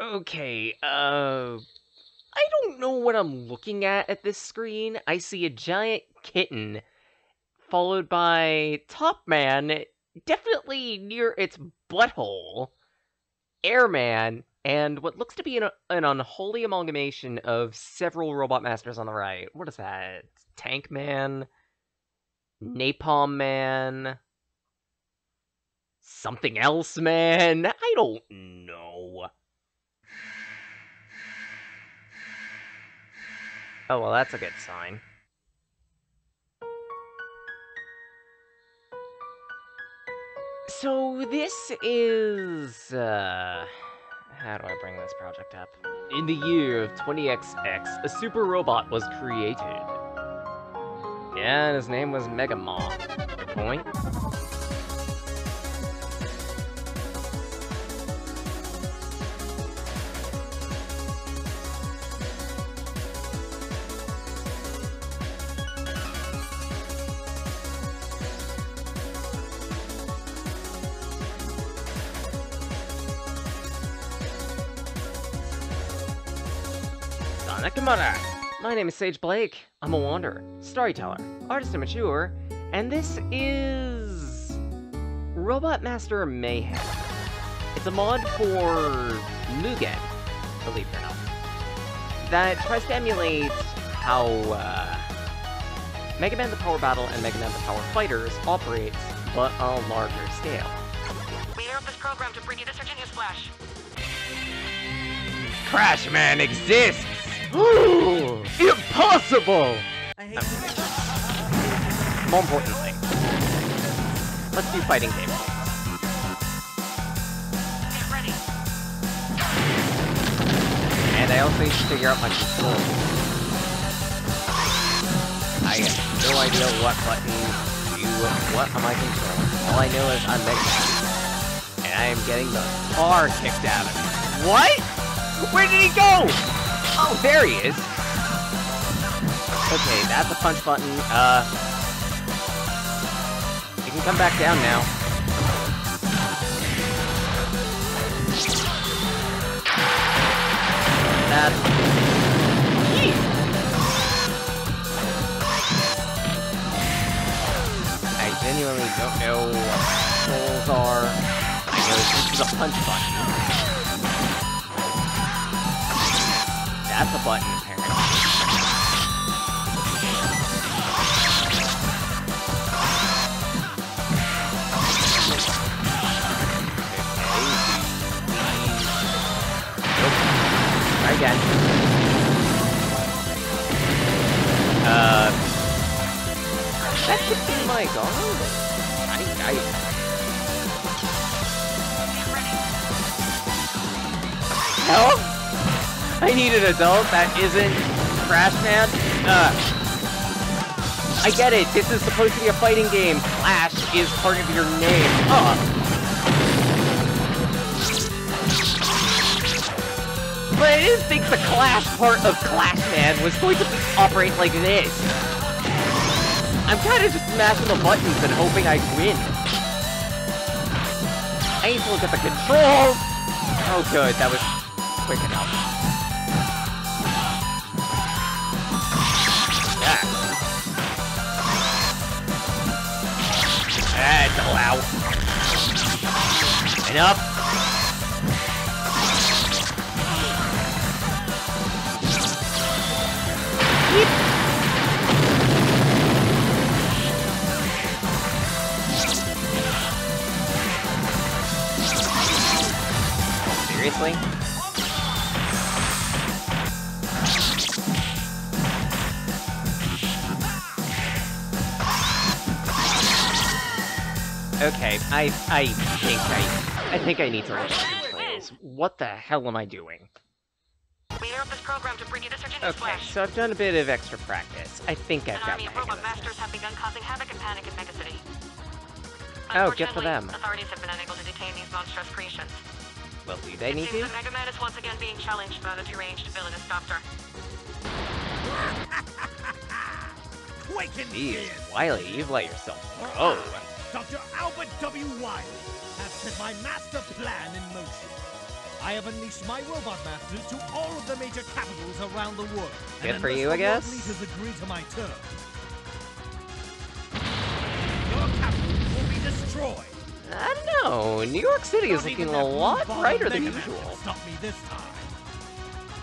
Okay, uh... I don't know what I'm looking at at this screen. I see a giant kitten, followed by Top Man, definitely near its butthole, Airman, and what looks to be an, an unholy amalgamation of several Robot Masters on the right. What is that? Tank Man? Napalm Man? Something else, man? I don't know. Oh, well, that's a good sign. So, this is, uh... How do I bring this project up? In the year of 20XX, a super robot was created. Yeah, and his name was Mega Man. Your point? Nakamura! My name is Sage Blake. I'm a wanderer, storyteller, artist and mature, and this is... Robot Master Mayhem. It's a mod for Mugen, believe it or not, that tries to emulate how uh, Mega Man the Power Battle and Mega Man the Power Fighters operates, but on a larger scale. We interrupt this program to bring you this Virginia Splash. Crash Man exists! Impossible! More importantly, let's do fighting games. Get ready. And I also need to figure out my controls. I have no idea what buttons do what am I controlling. All I know is I'm Mega Man. And I am getting the car kicked out of me. What? Where did he go? Oh, there he is. Okay, that's a punch button. Uh, you can come back down now. That's... I genuinely don't know what controls are. This is a punch button. That's a button, apparently. Uh, that be my? I need an adult that isn't Crash Man. I get it. This is supposed to be a fighting game. Crash is part of your name. Uh. But I didn't think the Crash part of Crash Man was going to operate like this. I'm kind of just mashing the buttons and hoping I win. I need to look at the controls. Oh, good. That was quick enough. Allowed. Enough. Seriously? Okay, I I think I I think I need to look at the controls. What the hell am I doing? We interrupt this program to bring you this Okay, Splash. so I've done a bit of extra practice. I think I've An got army the of hang robot this. masters have begun causing havoc and panic in Mega City. Oh, good for Unfortunately, them. Authorities have been unable to detain these monstrous creations. Well, do they it need seems to? that Mega Man is once again being challenged by the deranged villainous Doctor. Quicken Jeez, ears! Wily, you've let yourself go. Dr. Albert W. Wily has set my master plan in motion. I have unleashed my robot masters to all of the major capitals around the world. Good and for you, I guess. leaders agree to my terms, your capital will be destroyed. I don't know. New York City is Not even looking a lot brighter than usual. Stop me this time.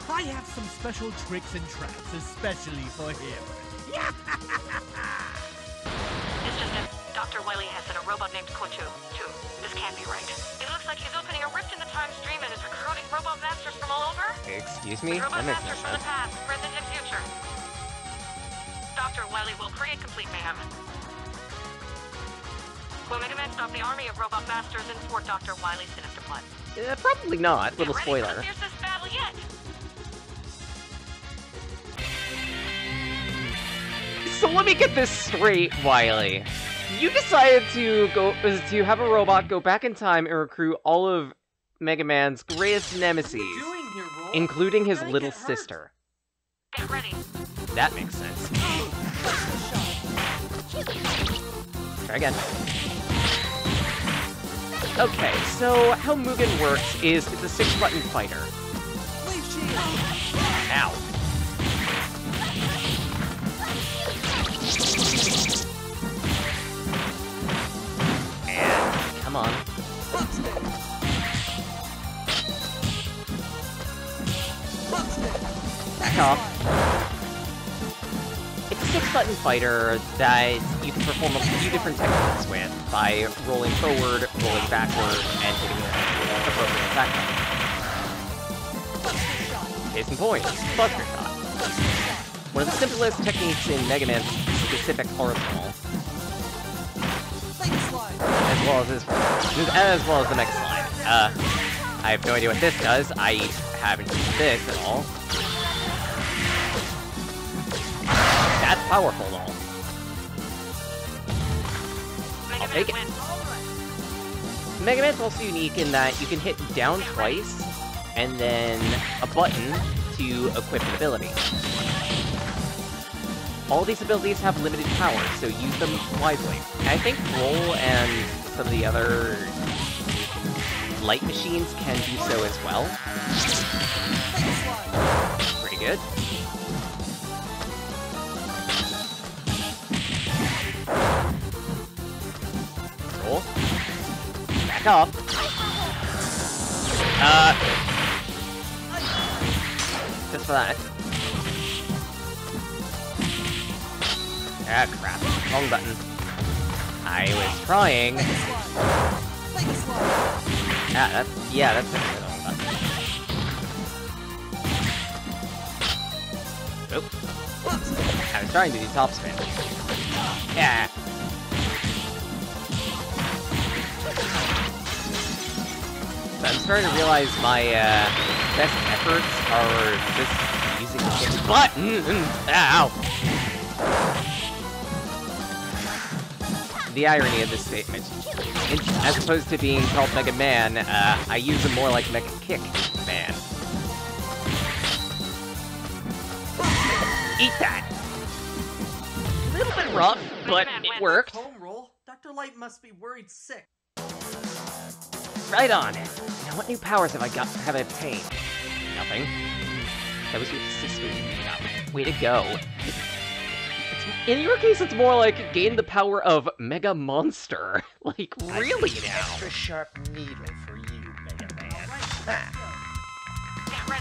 I have some special tricks and traps, especially for him. Dr. Wily has sent a robot named Kotu. too. This can't be right. It looks like he's opening a rift in the time stream and is recruiting robot masters from all over. Excuse me? Robot That no masters from the past, present, and future. Dr. Wily will create complete mayhem. Will Mega Man stop the army of robot masters and thwart Dr. Wily's sinister plan? Uh, probably not. Little Get for spoiler. the battle yet! So let me get this straight, Wily. You decided to go to have a robot go back in time and recruit all of Mega Man's greatest nemesis, here, including his little get sister. Get ready. That makes sense. Try again. Okay, so how Mugen works is it's a six-button fighter. Leaf! Ow. Come on. Back off. It's a six-button fighter that you can perform a few different techniques with by rolling forward, rolling backward, and hitting the appropriate attack button. Case in point, Buster Shot. One of the simplest techniques in Mega Man's specific arsenal, as well as this, as well as the next slide. Uh, I have no idea what this does. I haven't used this at all. That's powerful, though. Mega take it. Mega Man's also unique in that you can hit down twice, and then a button to equip an ability. All these abilities have limited power, so use them wisely. I think Roll and some of the other light machines can do so as well. Pretty good. Roll. Back up. Uh. Just for that. Ah, crap. Wrong button. I was trying. Ah, that's, yeah, that's the wrong button. Oop. I was trying to do top spin. Yeah. I'm starting to realize my uh, best efforts are just using the button. Ow. The irony of this statement. In- As opposed to being called Mega Man, uh, I use him more like Mega Kick Man. Eat that! A little bit rough, but it wins. worked. Home roll? Dr. Light must be worried sick. Right on. Now, what new powers have I got? Have I obtained? Nothing. That was your sister. Yeah. Way to go. In your case, it's more like gain the power of Mega Monster. like, really now? Extra sharp needle for you, Mega Man.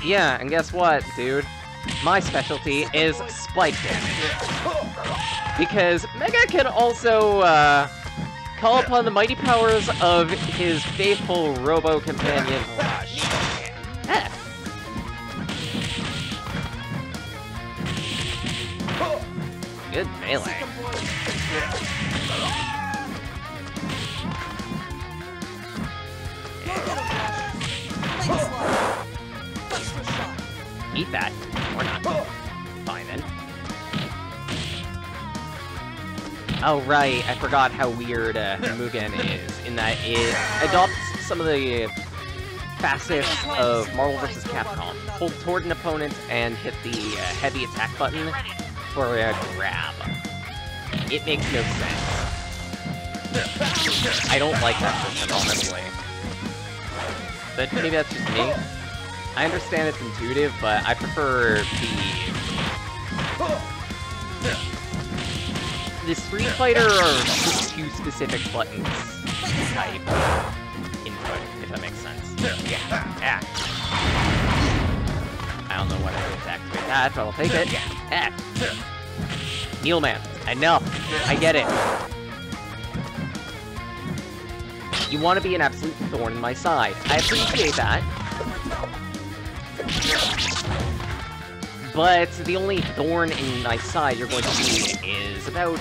Yeah, and guess what, dude? My specialty is spike damage. Because Mega can also, uh, call upon the mighty powers of his faithful robo companion. Buster shot! Eat that. Or not. Fine then. Oh right, I forgot how weird uh, Mugen is, in that it adopts some of the facets of Marvel vs. Capcom. Hold toward an opponent and hit the uh, heavy attack button. For a grab. It makes no sense. I don't like that system, honestly. but maybe that's just me. I understand it's intuitive, but I prefer the... The Street Fighter or two specific buttons type input, if that makes sense. Yeah. I I'll take it. Ah. Needle Man, I know. I get it. You want to be an absolute thorn in my side. I appreciate that. But the only thorn in my side you're going to see is about.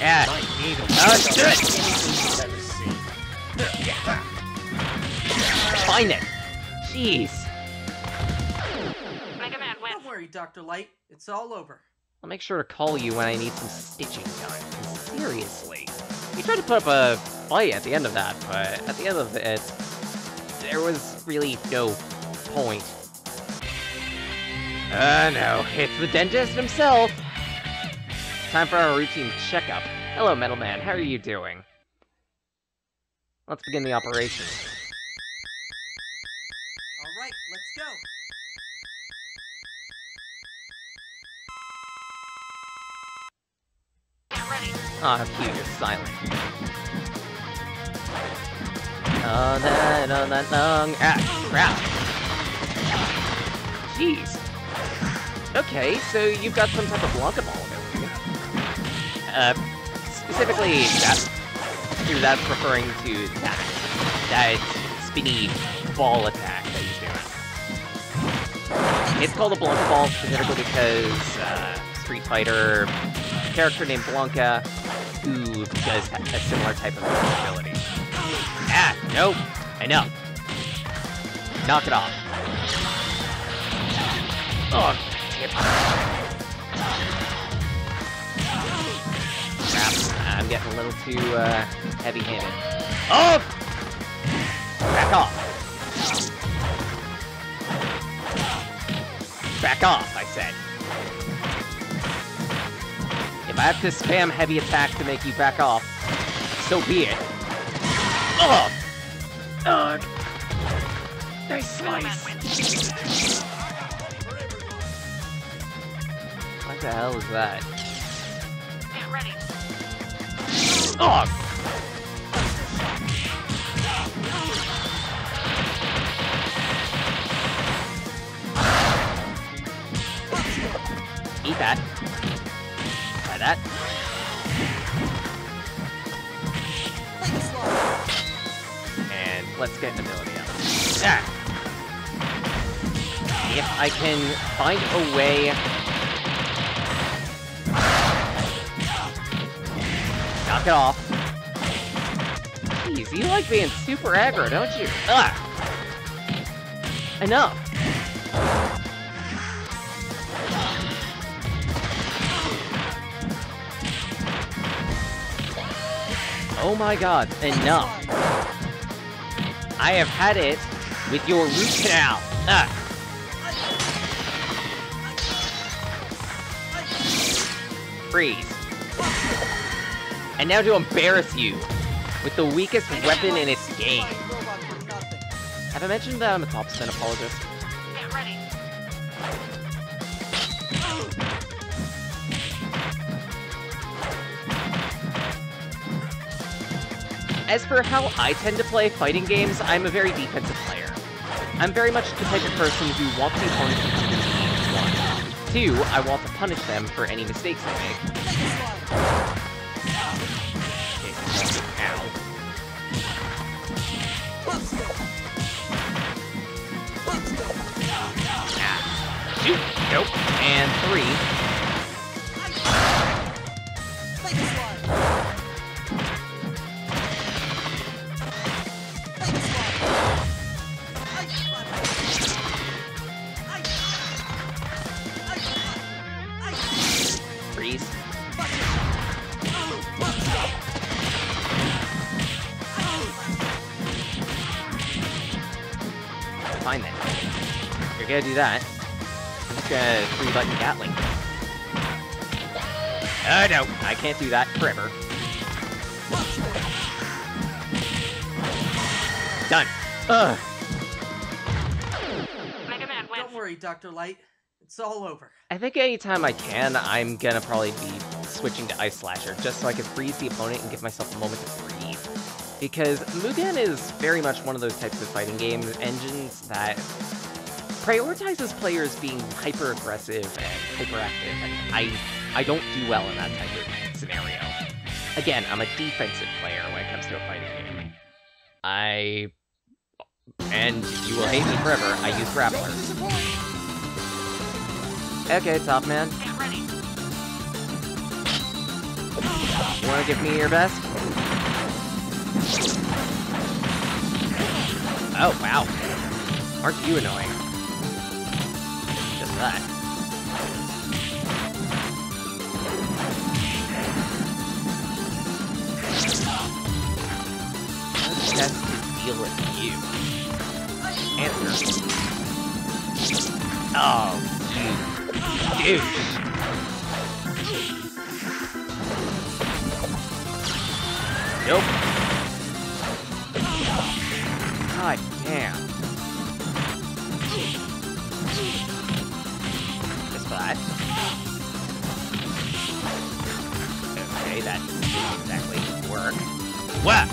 Yeah. Oh, shit! Find it! Jeez. Worry, Dr. Light. It's all over. I'll make sure to call you when I need some stitching done. Seriously. He tried to put up a fight at the end of that, but at the end of it, there was really no point. Uh, no, it's the dentist himself! Time for our routine checkup. Hello, Metal Man, how are you doing? Let's begin the operation. Ah, cute, you're silent. Oh, that, oh, that, long. Ah, crap. Jeez. Okay, so you've got some type of Blanka Ball ability. Uh, specifically, that, that's referring to that. That spinny ball attack that he's doing. It's called a Blanka Ball specifically because uh, Street Fighter character named Blanka who does a similar type of ability. Ah, nope. I know. Knock it off. Oh, tip. Crap, I'm getting a little too, uh, heavy-handed. Oh! Back off. Back off, I said. I have to spam heavy attack to make you back off, so be it. Oh! Ugh. Nice slice. What the hell is that? Get ready. Oh! Eat that. That. And let's get an ability out. Ah. If I can find a way... Knock it off. Jeez, you like being super aggro, don't you? Ah! Enough! Oh my god, enough! I have had it with your root canal. Ah. Freeze. And now to embarrass you with the weakest weapon in its game. Have I mentioned that I'm a top spin apologist? As for how I tend to play fighting games, I'm a very defensive player. I'm very much the type of person who wants the opponent to succeed, one. Two, I want to punish them for any mistakes they make. Nope. And three. Freeze. Fine then. If you're gonna do that, I'm just gonna three button Gatling. Oh no, I can't do that forever. Done. Ugh. Mega Man wins. Don't worry, Dr. Light. It's all over. I think anytime I can, I'm gonna probably be switching to Ice Slasher, just so I can freeze the opponent and give myself a moment to breathe. Because Mugen is very much one of those types of fighting game engines that prioritizes players being hyper-aggressive and hyperactive, and I, I don't do well in that type of scenario. Again, I'm a defensive player when it comes to a fighting game. I... And you will hate me forever, I use Grappler. Okay, top man. Wanna give me your best? Oh, wow. Aren't you annoying? Just that. Best to deal with you? Answer. Oh, you douche. Nope. God damn. Just that. Okay, that didn't exactly work. What?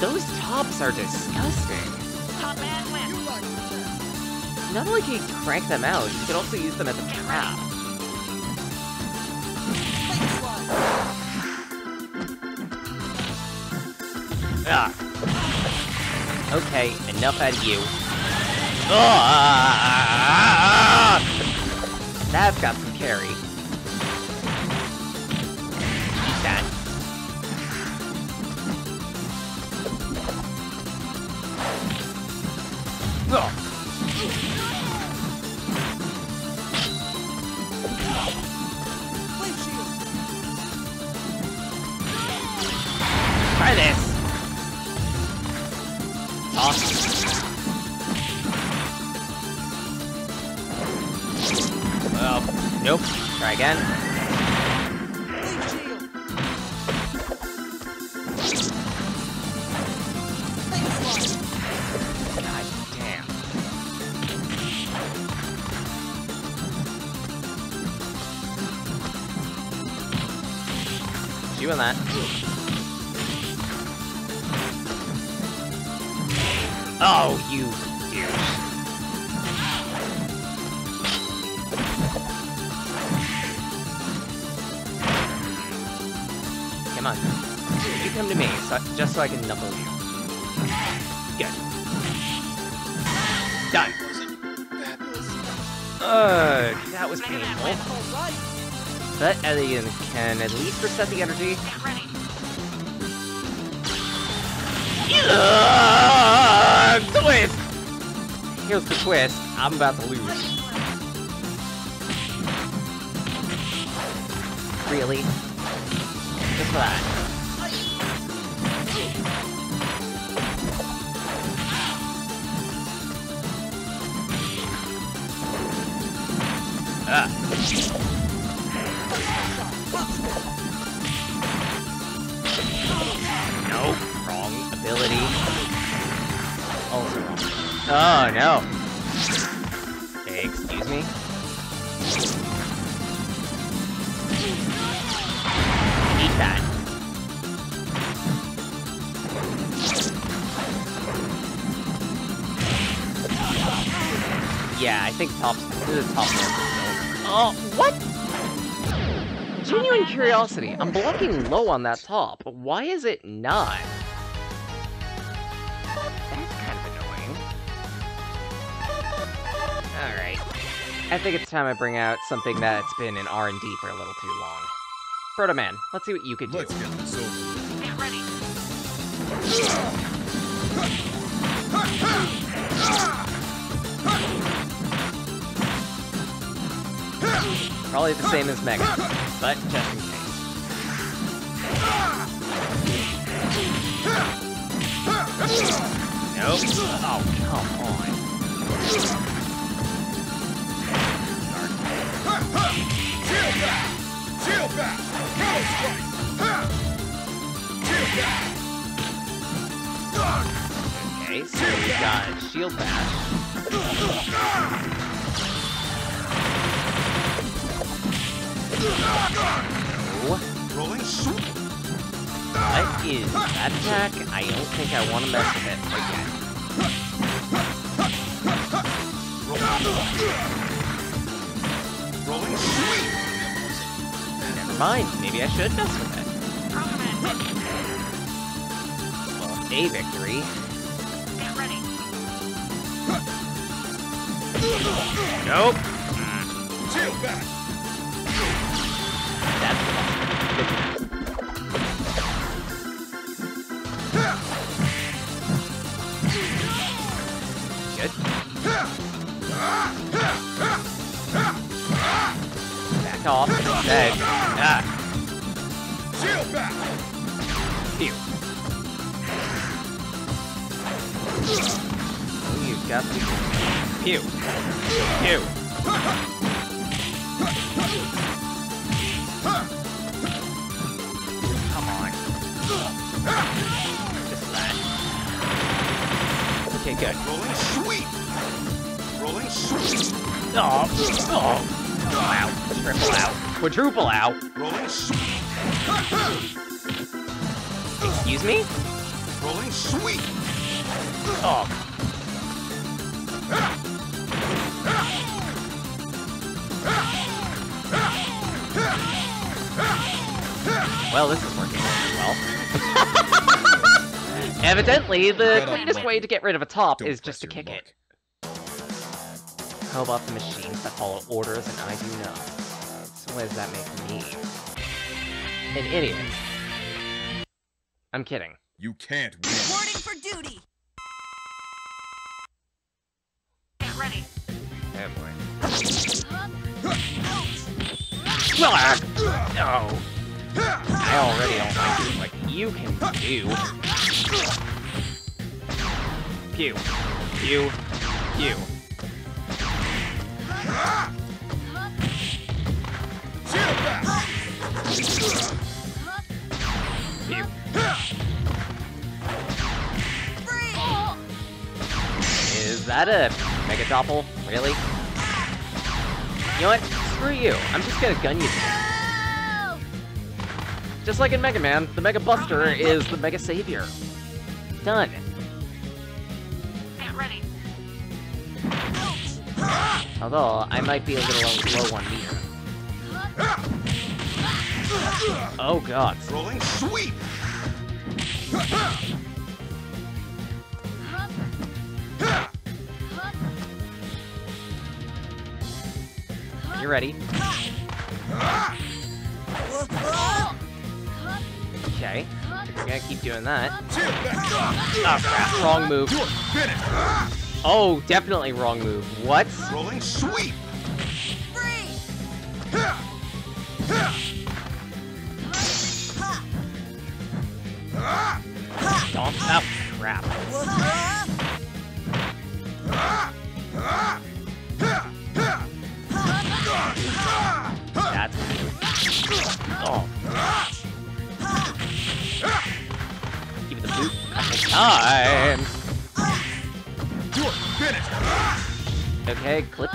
Those tops are disgusting. Not only can you crank them out, you can also use them as a trap. Ah. Okay, enough out of you. Ah! That's got God damn. That. Oh, you douche. Come on. You come to me, so, just so I can knuckle you. Good. Done. Ugh, that was painful. wins. All right. But Ellie can at least reset the energy. Ugh, twist! Here's the twist. I'm about to lose. Really? Just for that. Ah. Nope. Wrong ability. Also. Oh, no. Excuse me? Eat that. Yeah, I think top. This is top one. Oh, what? Genuine curiosity. I'm blocking low on that top. Why is it not? That's kind of annoying. Alright. I think it's time I bring out something that's been in R&D for a little too long. Proto Man, let's see what you can do. Let's get this over. Get ready. Probably the same as Mega, but just in case. Nope. Oh, come on. Shield back! Shield back! Counter strike! Chill back! Okay, so we got Shield Bash. No. Rolling sweep. What is that attack? I don't think I want to mess with it yet. Rolling sweep. Never mind. Maybe I should mess with it. Well, a victory. Get ready. Nope. Shield back. Back off. Dead. Ah. Shield back. Oh, you've got the... Pew. Pew. Okay, good. Rolling sweep. Rolling sweep. Oh, oh. Out. Triple out. Quadruple out. Rolling sweep. Excuse me? Rolling sweep. Oh. Well, this is working well. Evidently, the Get cleanest way to get rid of a top Don't is just to kick luck. it. How about the machines that follow orders and I do not? So what does that make me? An idiot. I'm kidding. You can't win. Reporting for duty. Get ready. Oh boy. Out. Ah! No! I already don't like doing what you can do. Pew. Pew. Pew. Is that a Mega Doppel? Really? You know what? Screw you. I'm just gonna gun you. Just like in Mega Man, the Mega Buster is the Mega Savior. Done. Get ready. Although, I might be a little low on meter. Oh god. Rolling sweep. You ready? Okay. You're gonna keep doing that. Oh crap, wrong move. Do it. Finish. Oh, definitely wrong move. What? Rolling sweep.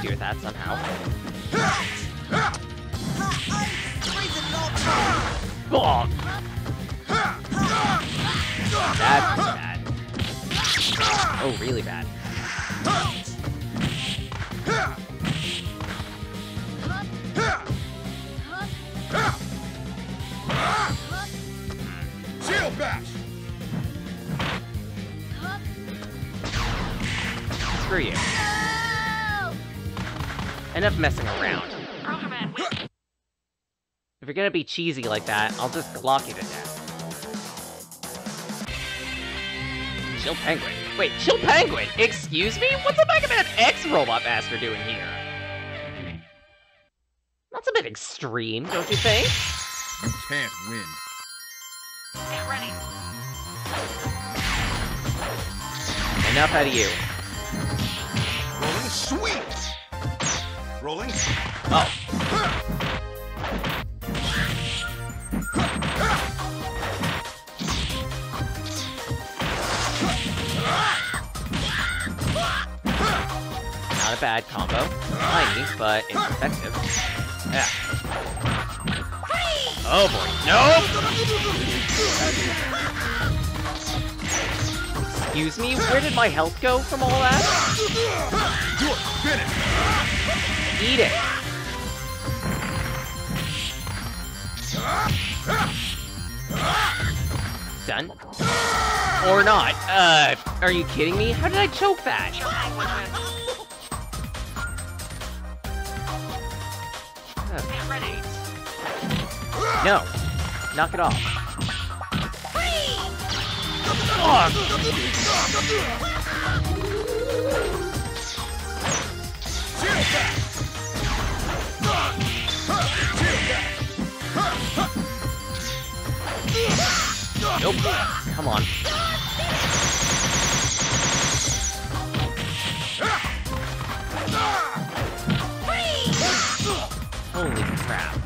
With that somehow. Gonna be cheesy like that, I'll just glock you to death. Chill Penguin. Wait, Chill Penguin? Excuse me? What's a Mega Man X Robot Master doing here? That's a bit extreme, don't you think? You can't win. Get ready. Enough out of you. Rolling sweet! Rolling. Oh, A bad combo. Tiny, but it's effective. Yeah. Oh boy. Nope! Excuse me, where did my health go from all that? Eat it! Done? Or not. Uh, are you kidding me? How did I choke that? No. Knock it off. Nope. Come on. Holy crap.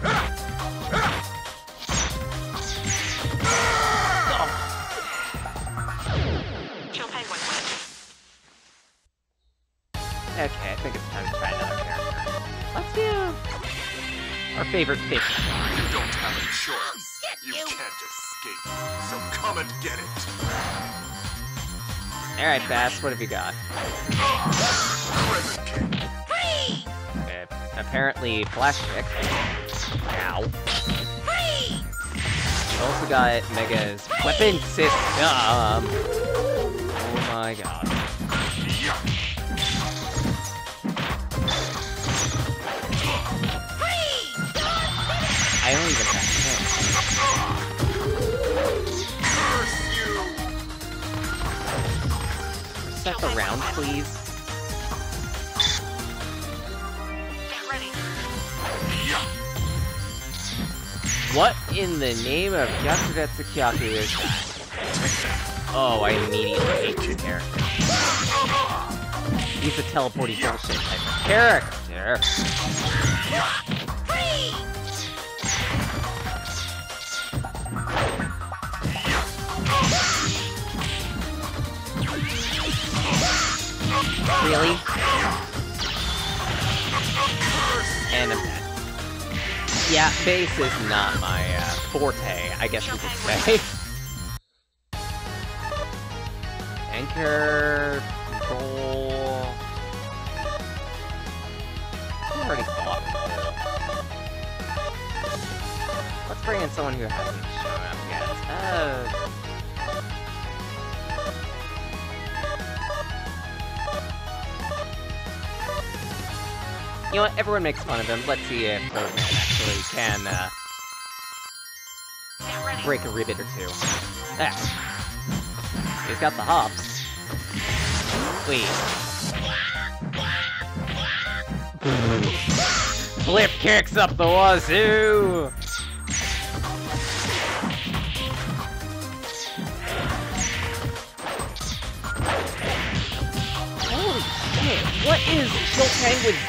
Okay, I think it's time to try another character. Let's do our favorite fish. You don't have a choice. You can't escape. So come and get it. Alright, Bass, what have you got? Crescent King. Uh, apparently, Flash Kick. Ow. We also got Mega's weapon system. Oh my god. To Set the round, please. Get ready. What in the name of Hyakuretsu Kyaku is that? Oh, I immediately hate this character. He's a teleporting bullshit type of character. Really? And I'm dead. Yeah, Bass is not my uh, forte, I guess we could say. Anchor, control. I already fought. Let's bring in someone who hasn't shown up yet. Uh, you know what? Everyone makes fun of him. Let's see if Birdman actually can uh, break a ribbit or two. There. He's got the hops. Wait. Flip kicks up the wazoo! Holy shit, what is Shiltangwood's damage?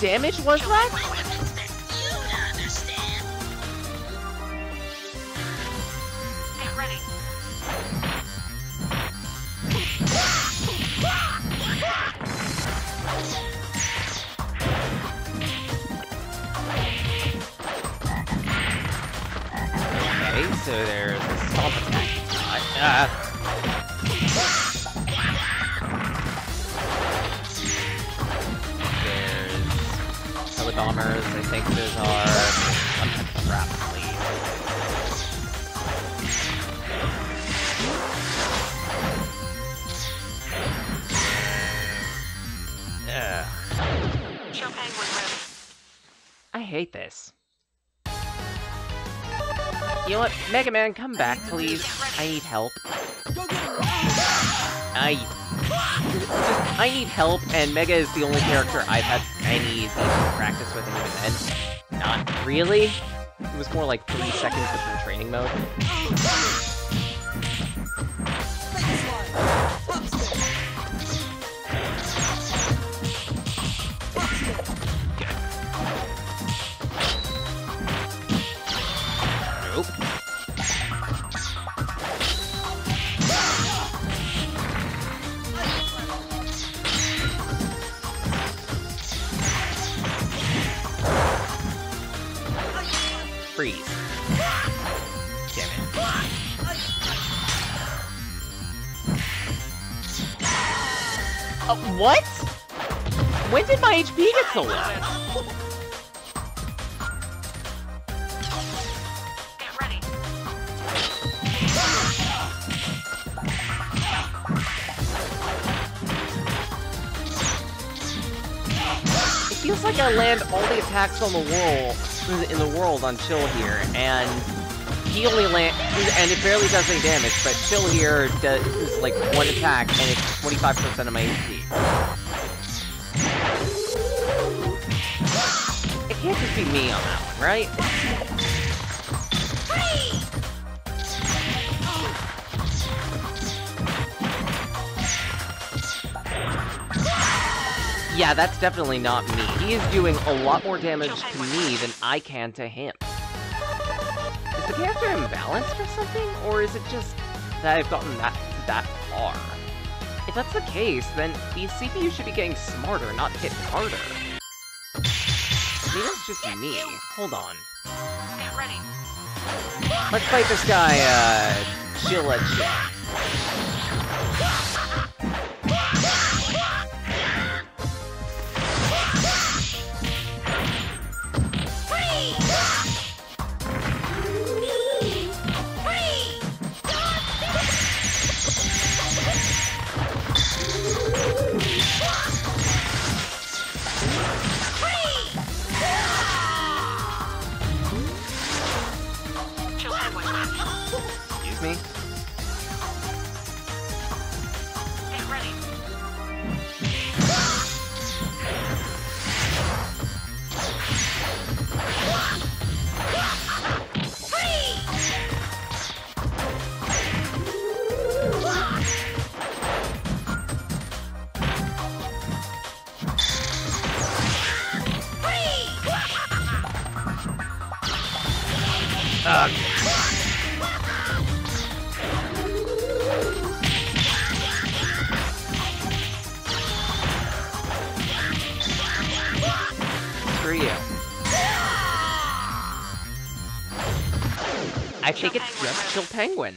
Damage was that? Bombers. I think those are sleeve. Ugh. I hate this. You know what? Mega Man, come back, please. I need help. I I need help, and Mega is the only character I've had any decent practice with, and even not really. It was more like three seconds between training mode. What? When did my HP get so low? It feels like I land all the attacks on the world in the world on Chill here, and he only land and it barely does any damage. But Chill here does like one attack, and it's 25% of my HP. It can't just be me on that one, right? Yeah, that's definitely not me. He is doing a lot more damage to me than I can to him. Is the character imbalanced or something? Or is it just that I've gotten that that far? If that's the case, then the CPU should be getting smarter, not hit harder. Maybe it's just me. Hold on. Get ready. Let's fight this guy, uh, Chilla think it's just. Chill Penguin.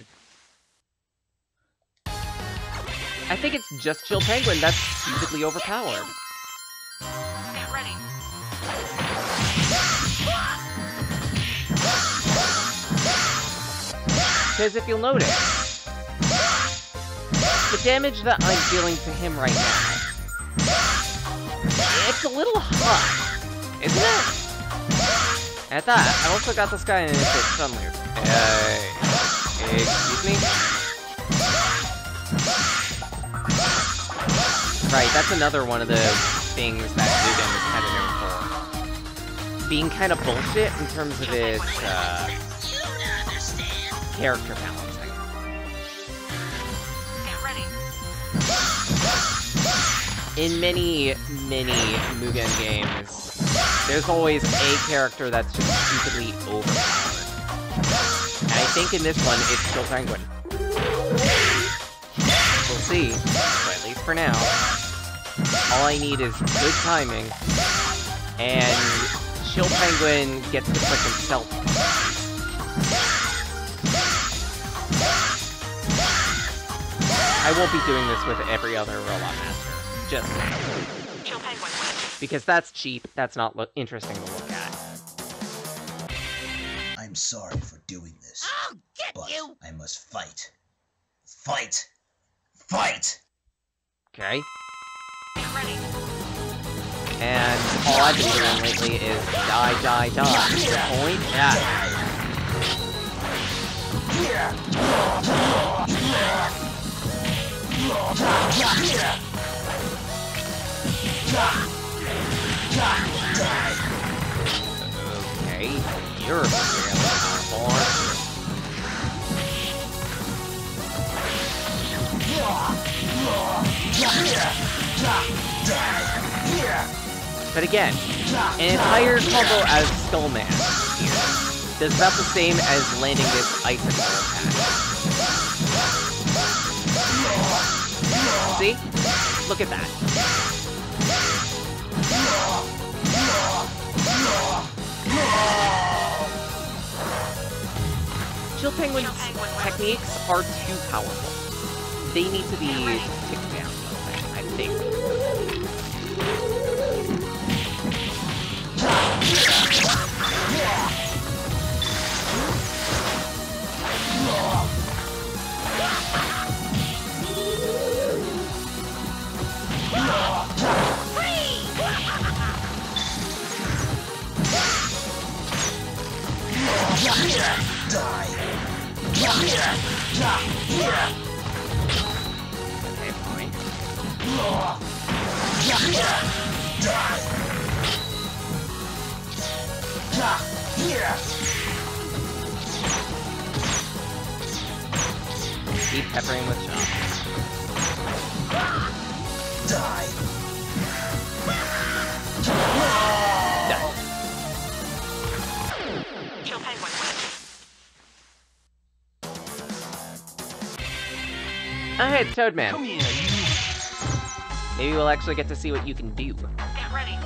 I think it's just Chill Penguin that's stupidly overpowered. Because if you'll notice, the damage that I'm dealing to him right now, it's a little high, isn't it? At that, I also got this guy in loop. Uh, excuse me? Right, that's another one of the things that Mugen is kind of known for. Being kind of bullshit in terms of its, uh, character balancing. In many, many Mugen games, there's always a character that's just stupidly overpowered. And I think in this one, it's still Penguin. We'll see, but at least for now, all I need is good timing, and Chill Penguin gets to click himself. I won't be doing this with every other Robot Master. Just. Chill penguin. Because that's cheap, that's not lo- interesting to look at. I'm sorry for doing this. I'll get but you! I must fight. Fight! Fight! Okay? Get ready. And all I've been doing lately is die, die, die. Point? Yeah. Okay, you're really powerful, But again, an entire combo as Skull Man here does about the same as landing this icicle attack. See? Look at that. Chill Penguin's techniques are too powerful. They need to be ticked down, I think. Okay, Keep peppering with shots. Done. Chill Penguin. Alright, Toad Man. Come here, you. Maybe we'll actually get to see what you can do. Get ready.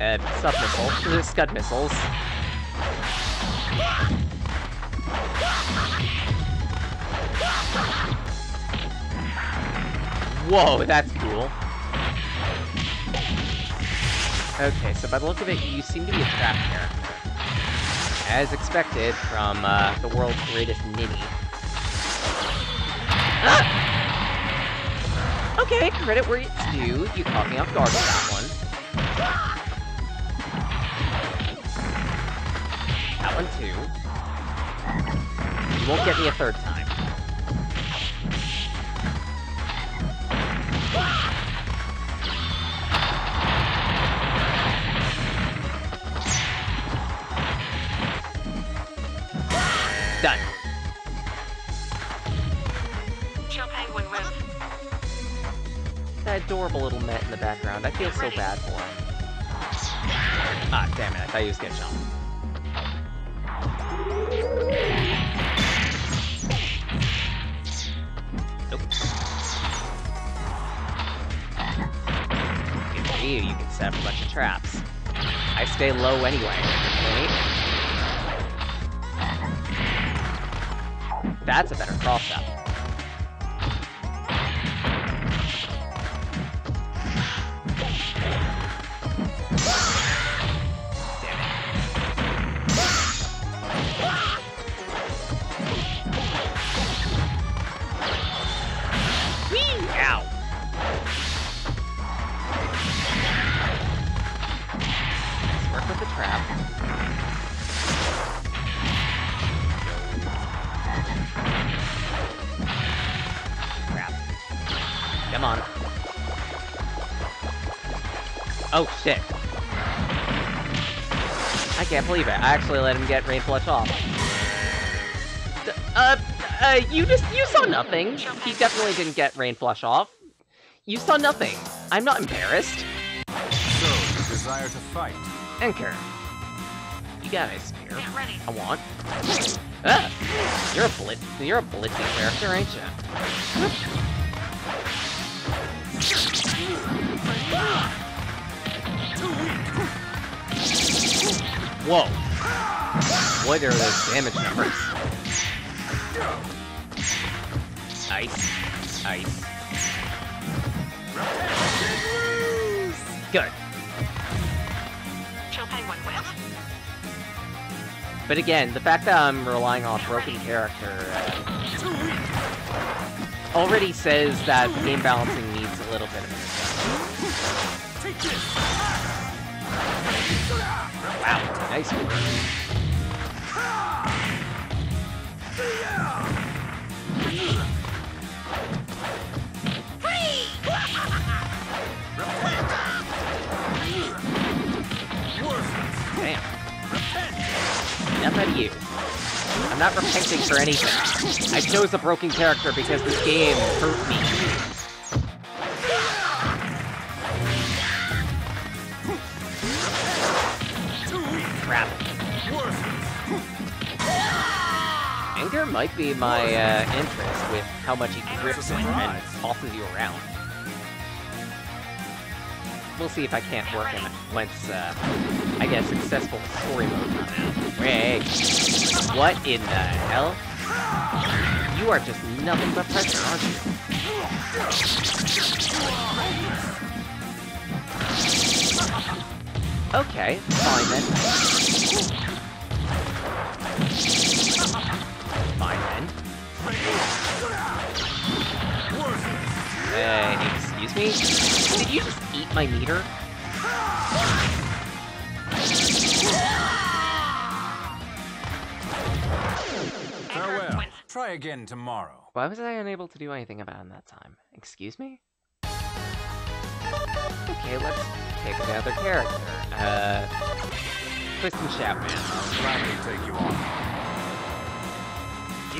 Uh, sub missiles, scud missiles. Whoa, that's cool. Okay, so by the look of it, you seem to be a trap character. As expected from uh, the world's greatest ninny. Ah! Okay, credit where it's due. You caught me off guard with that one. That one too. You won't get me a third time. Little Met in the background. I feel so bad for him. Ah, damn it. I thought he was getting shot. Nope. Good for you. You can set up a bunch of traps. I stay low anyway. Right? That's a better cross-up. Shit. I can't believe it. I actually let him get Rain Flush off. D- Uh, uh, you just, you saw nothing. He definitely didn't get Rain Flush off. You saw nothing. I'm not embarrassed. So, you desire to fight? Anchor. You got a spear. Get ready. I want. Ah! You're a blitz. You're a blitzy character, ain't you? Whoa! What are those damage numbers? Ice. Ice. Good. Chill Penguin wins. But again, the fact that I'm relying on a broken character uh, already says that game balancing needs a little bit of an adjustment. Wow, nice. Damn. You. I'm not repenting for anything. I chose a broken character because this game hurt me. Might be my uh, interest with how much he grips it and tosses you around. We'll see if I can't work him once uh, I get a successful story mode. Wait, what in the hell? You are just nothing but pressure, aren't you? Okay, fine then. Fine then. Hey, excuse me? Did you just eat my meter? Farewell. Try again tomorrow. Why was I unable to do anything about it in that time? Excuse me? Okay, let's pick another character. Uh, Twist and Shout Man. I'll gladly take you on.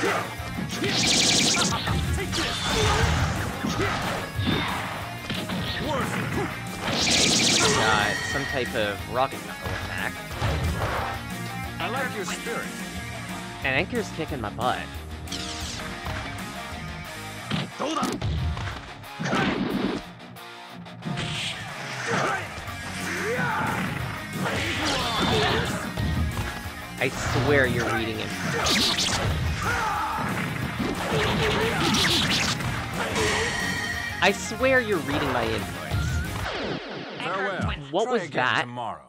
Got some type of rocket knuckle attack. I like your spirit. And Anchor's kicking my butt. I swear you're reading it. I swear you're reading my inputs. Anchor Farewell. What Try was that? tomorrow.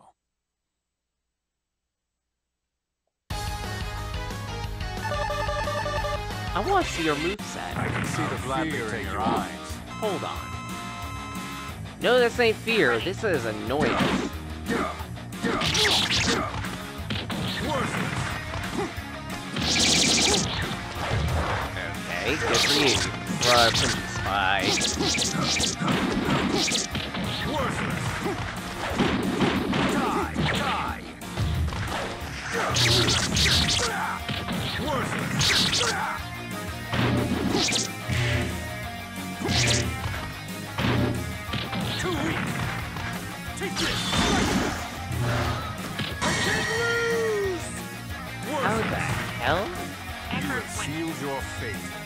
I want to see your moveset. I can see the fear in your eyes. Hold on. No, this ain't fear. This is annoyance. Okay, good for you. Bruh, Princess Spy. How the hell? Anchor twins. Sealed your fate.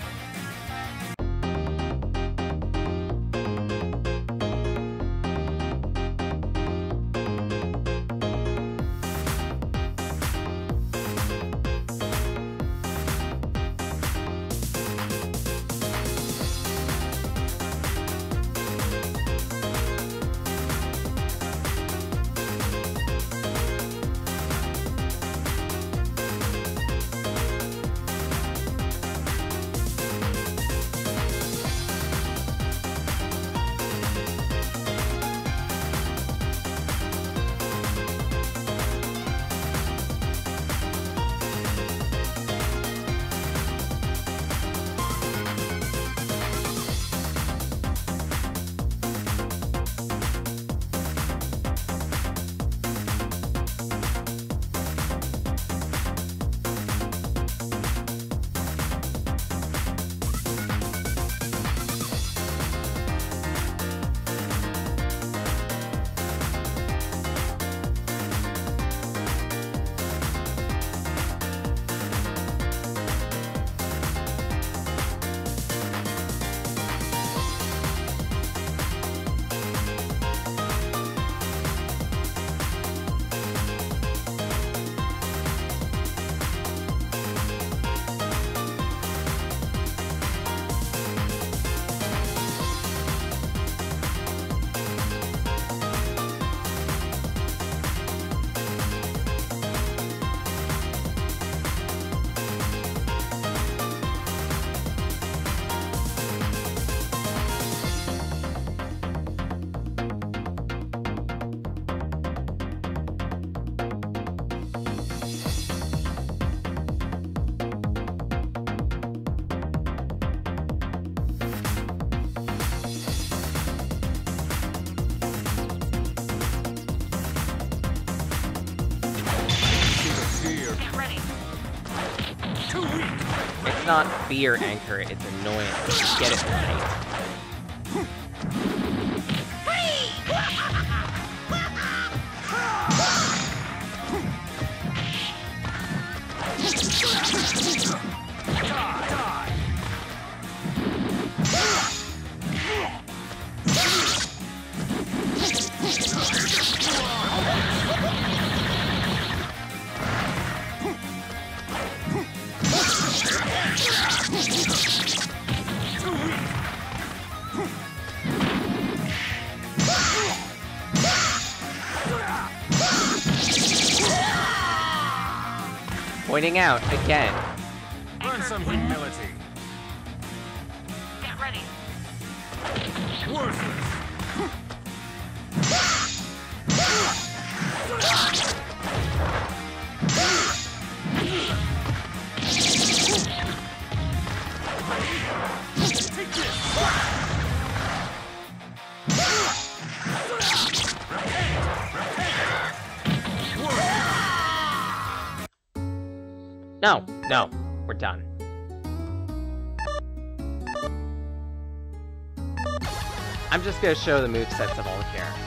It's not fear anchor, it's annoyance. Get it right. Out again. Some done. I'm just gonna show the movesets of all the characters.